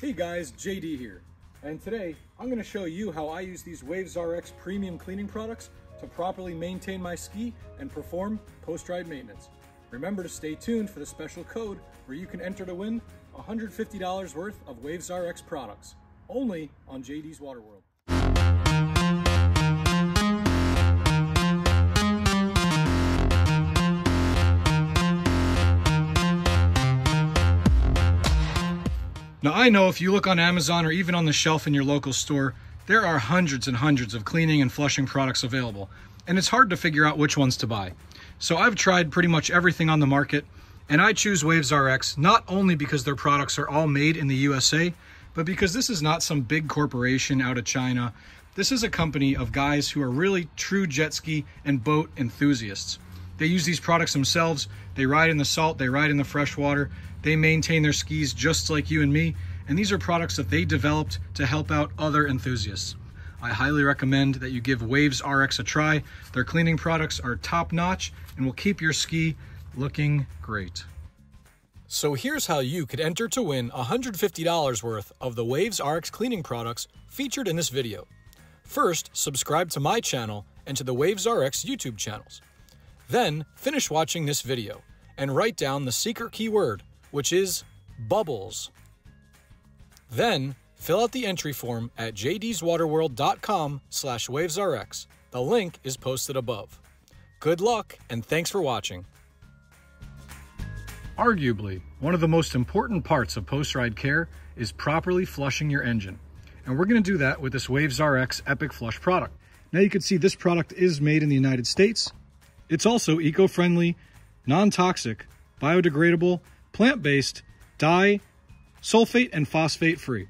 Hey guys, JD here. And today, I'm gonna show you how I use these Waves RX premium cleaning products to properly maintain my ski and perform post-ride maintenance. Remember to stay tuned for the special code where you can enter to win $150 worth of Waves RX products, only on JD's Waterworld. Now I know if you look on Amazon or even on the shelf in your local store, there are hundreds and hundreds of cleaning and flushing products available, and it's hard to figure out which ones to buy. So I've tried pretty much everything on the market, and I choose Waves RX not only because their products are all made in the USA, but because this is not some big corporation out of China. This is a company of guys who are really true jet ski and boat enthusiasts. They use these products themselves. They ride in the salt, they ride in the fresh water. They maintain their skis just like you and me. And these are products that they developed to help out other enthusiasts. I highly recommend that you give Waves RX a try. Their cleaning products are top notch and will keep your ski looking great. So here's how you could enter to win $150 worth of the Waves RX cleaning products featured in this video. First, subscribe to my channel and to the Waves RX YouTube channels. Then, finish watching this video and write down the secret keyword, which is bubbles. Then, fill out the entry form at jdswaterworld.com slash wavesrx. The link is posted above. Good luck, and thanks for watching. Arguably, one of the most important parts of post-ride care is properly flushing your engine. And we're gonna do that with this Waves RX Epic Flush product. Now you can see this product is made in the United States it's also eco-friendly, non-toxic, biodegradable, plant-based, dye, sulfate, and phosphate free.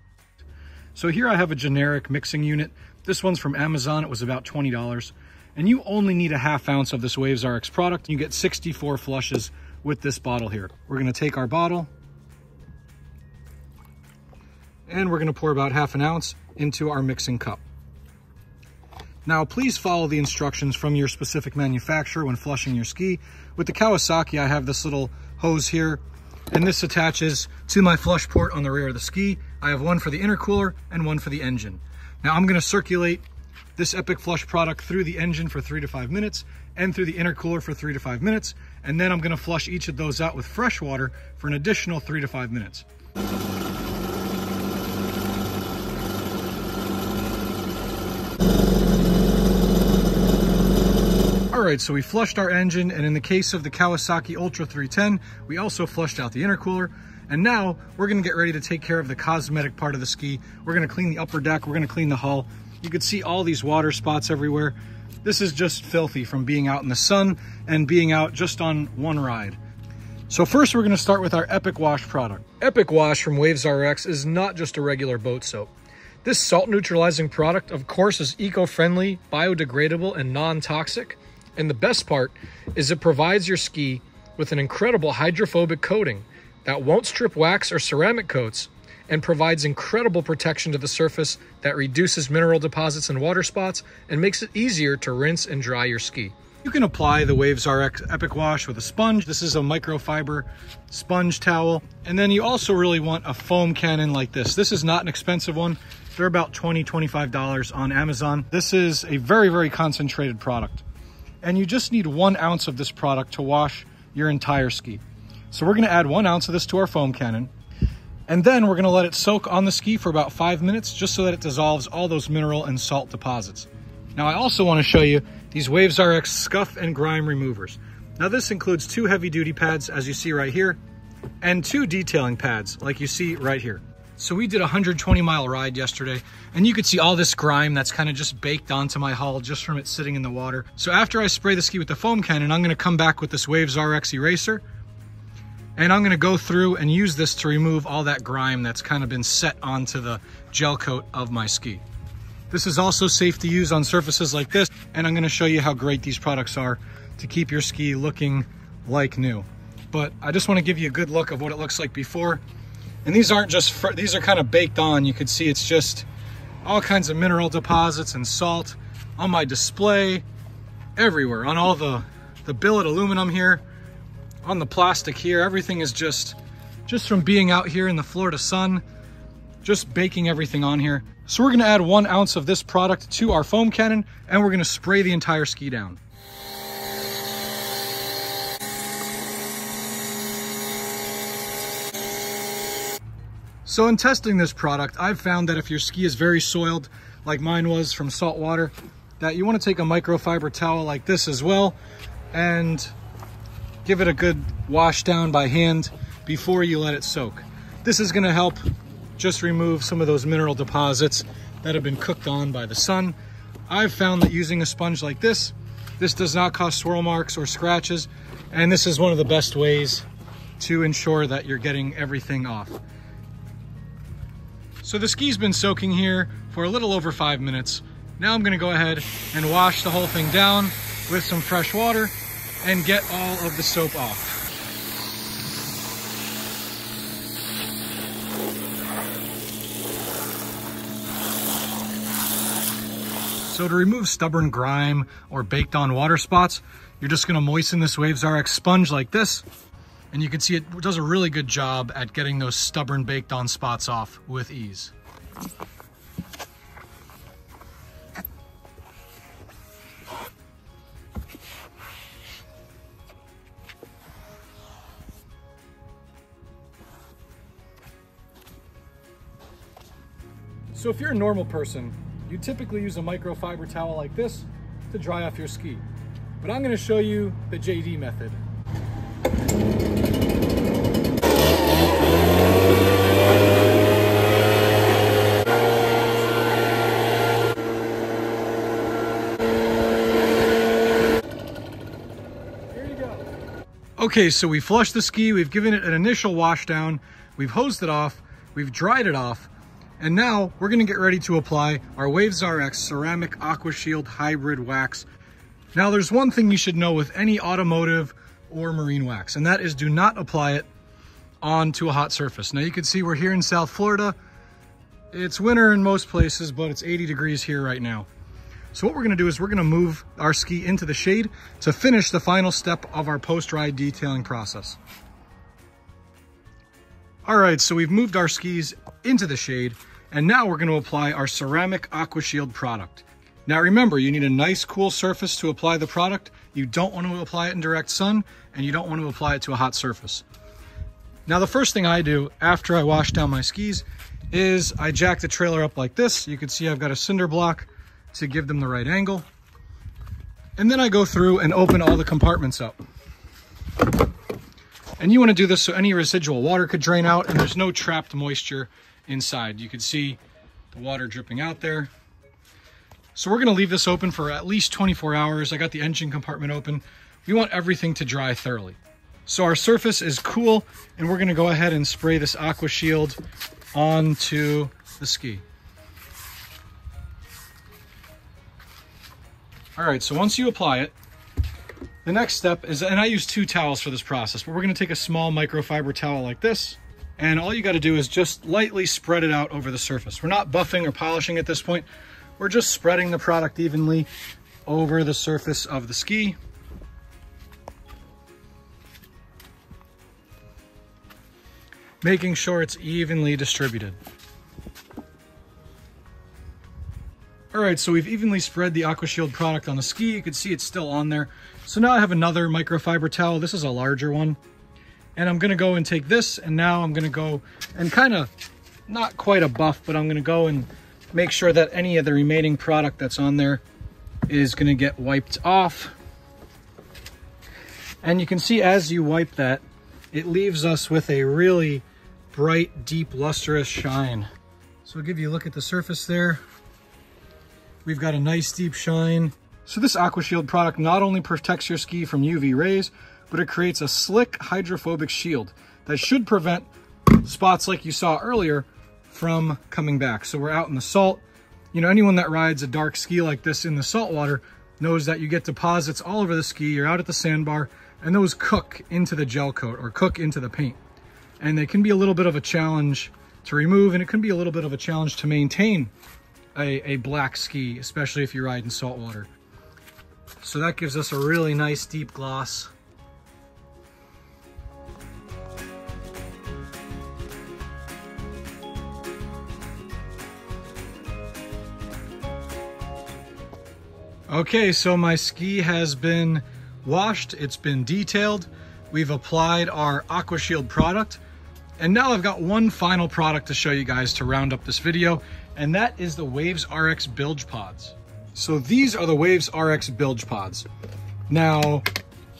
So here I have a generic mixing unit. This one's from Amazon. It was about $20. And you only need a half ounce of this Waves RX product. You get 64 flushes with this bottle here. We're gonna take our bottle and we're gonna pour about half an ounce into our mixing cup. Now, please follow the instructions from your specific manufacturer when flushing your ski. With the Kawasaki, I have this little hose here, and this attaches to my flush port on the rear of the ski. I have one for the intercooler and one for the engine. Now, I'm gonna circulate this Epic Flush product through the engine for three to five minutes and through the intercooler for three to five minutes. And then I'm gonna flush each of those out with fresh water for an additional three to five minutes. Right, so we flushed our engine, and in the case of the Kawasaki Ultra 310, we also flushed out the intercooler. And now we're gonna get ready to take care of the cosmetic part of the ski. We're gonna clean the upper deck, we're gonna clean the hull. You can see all these water spots everywhere. This is just filthy from being out in the sun and being out just on one ride. So first we're gonna start with our Epic Wash product. Epic Wash from Waves RX is not just a regular boat soap. This salt neutralizing product, of course, is eco-friendly, biodegradable, and non-toxic. And the best part is it provides your ski with an incredible hydrophobic coating that won't strip wax or ceramic coats and provides incredible protection to the surface that reduces mineral deposits and water spots and makes it easier to rinse and dry your ski. You can apply the Waves RX Epic Wash with a sponge. This is a microfiber sponge towel. And then you also really want a foam cannon like this. This is not an expensive one. They're about $20, $25 on Amazon. This is a very, very concentrated product and you just need one ounce of this product to wash your entire ski. So we're gonna add one ounce of this to our foam cannon, and then we're gonna let it soak on the ski for about five minutes just so that it dissolves all those mineral and salt deposits. Now I also wanna show you these Waves RX scuff and grime removers. Now this includes two heavy duty pads as you see right here, and two detailing pads like you see right here. So we did a 120 mile ride yesterday and you could see all this grime that's kind of just baked onto my hull just from it sitting in the water. So after I spray the ski with the foam cannon, I'm gonna come back with this Waves RX eraser and I'm gonna go through and use this to remove all that grime that's kind of been set onto the gel coat of my ski. This is also safe to use on surfaces like this and I'm gonna show you how great these products are to keep your ski looking like new. But I just wanna give you a good look of what it looks like before and these aren't just, these are kind of baked on. You can see it's just all kinds of mineral deposits and salt on my display, everywhere, on all the, the billet aluminum here, on the plastic here. Everything is just, just from being out here in the Florida sun, just baking everything on here. So we're gonna add one ounce of this product to our foam cannon and we're gonna spray the entire ski down. So in testing this product, I've found that if your ski is very soiled, like mine was from salt water, that you want to take a microfiber towel like this as well and give it a good wash down by hand before you let it soak. This is going to help just remove some of those mineral deposits that have been cooked on by the sun. I've found that using a sponge like this, this does not cause swirl marks or scratches, and this is one of the best ways to ensure that you're getting everything off. So the ski's been soaking here for a little over five minutes. Now I'm gonna go ahead and wash the whole thing down with some fresh water and get all of the soap off. So to remove stubborn grime or baked on water spots, you're just gonna moisten this Waves RX sponge like this and you can see it does a really good job at getting those stubborn baked on spots off with ease. So if you're a normal person, you typically use a microfiber towel like this to dry off your ski. But I'm gonna show you the JD method. Okay, so we flushed the ski, we've given it an initial wash down, we've hosed it off, we've dried it off, and now we're gonna get ready to apply our Waves RX Ceramic Aqua Shield Hybrid Wax. Now there's one thing you should know with any automotive or marine wax, and that is do not apply it onto a hot surface. Now you can see we're here in South Florida. It's winter in most places, but it's 80 degrees here right now. So what we're gonna do is we're gonna move our ski into the shade to finish the final step of our post-ride detailing process. All right, so we've moved our skis into the shade and now we're gonna apply our ceramic aqua shield product. Now remember, you need a nice cool surface to apply the product. You don't want to apply it in direct sun and you don't want to apply it to a hot surface. Now the first thing I do after I wash down my skis is I jack the trailer up like this. You can see I've got a cinder block to give them the right angle. And then I go through and open all the compartments up. And you want to do this so any residual water could drain out and there's no trapped moisture inside. You can see the water dripping out there. So we're gonna leave this open for at least 24 hours. I got the engine compartment open. We want everything to dry thoroughly. So our surface is cool and we're gonna go ahead and spray this Aqua Shield onto the ski. All right, so once you apply it, the next step is, and I use two towels for this process, but we're gonna take a small microfiber towel like this and all you got to do is just lightly spread it out over the surface. We're not buffing or polishing at this point. We're just spreading the product evenly over the surface of the ski. Making sure it's evenly distributed. All right, so we've evenly spread the AquaShield product on the ski. You can see it's still on there. So now I have another microfiber towel. This is a larger one. And I'm gonna go and take this and now I'm gonna go and kind of, not quite a buff, but I'm gonna go and make sure that any of the remaining product that's on there is gonna get wiped off. And you can see as you wipe that, it leaves us with a really bright, deep, lustrous shine. So I'll give you a look at the surface there. We've got a nice deep shine. So this AquaShield product not only protects your ski from UV rays, but it creates a slick hydrophobic shield that should prevent spots like you saw earlier from coming back. So we're out in the salt. You know, anyone that rides a dark ski like this in the salt water knows that you get deposits all over the ski. You're out at the sandbar and those cook into the gel coat or cook into the paint. And they can be a little bit of a challenge to remove and it can be a little bit of a challenge to maintain a, a black ski, especially if you ride in salt water. So that gives us a really nice deep gloss. Okay, so my ski has been washed, it's been detailed. We've applied our Aqua Shield product. And now I've got one final product to show you guys to round up this video and that is the Waves RX Bilge Pods. So these are the Waves RX Bilge Pods. Now,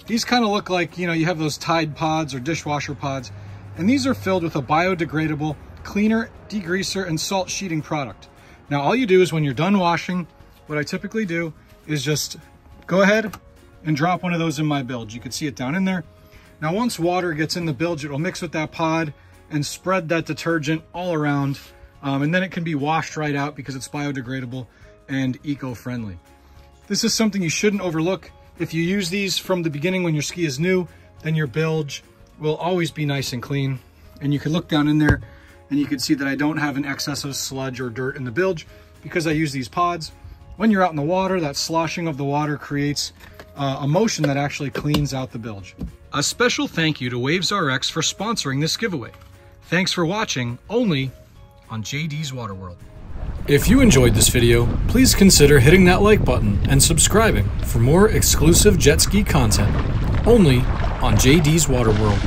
these kind of look like, you know, you have those Tide pods or dishwasher pods, and these are filled with a biodegradable cleaner, degreaser, and salt sheeting product. Now, all you do is when you're done washing, what I typically do is just go ahead and drop one of those in my bilge. You can see it down in there. Now, once water gets in the bilge, it will mix with that pod and spread that detergent all around. Um, and then it can be washed right out because it's biodegradable and eco-friendly. This is something you shouldn't overlook. If you use these from the beginning when your ski is new, then your bilge will always be nice and clean. And you can look down in there and you can see that I don't have an excess of sludge or dirt in the bilge because I use these pods. When you're out in the water, that sloshing of the water creates uh, a motion that actually cleans out the bilge. A special thank you to Waves RX for sponsoring this giveaway. Thanks for watching only on JD's Water World. If you enjoyed this video, please consider hitting that like button and subscribing for more exclusive jet ski content only on JD's Water World.